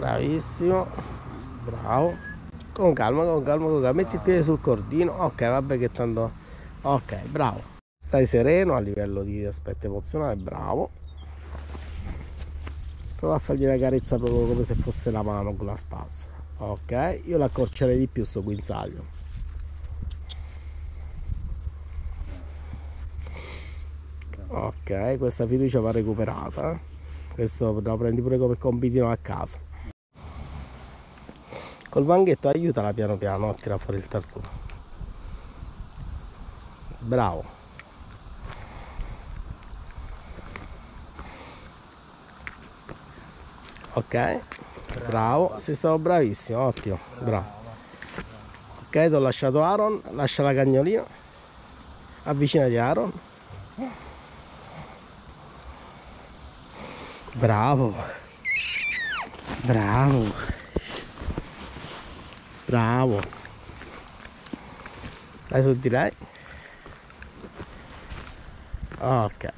bravissimo. Bravo. Con calma con calma con calma. Metti il piede sul cordino. Ok vabbè che tanto. Ok bravo. Stai sereno a livello di aspetto emozionale bravo. Prova a fargli la carezza proprio come se fosse la mano con la spazza. Ok io l'accorcerei di più sto guinzaglio. Ok questa fiducia va recuperata questo lo prendi pure come compitino a casa col vanghetto aiutala piano piano a tirare fuori il tartuno bravo. Ok bravo. Sei stato bravissimo ottimo bravo. Ok ti ho lasciato Aaron lascia la cagnolina. Avvicinati Aaron. Bravo. Bravo. Bravo. Dai su di lei. Ok.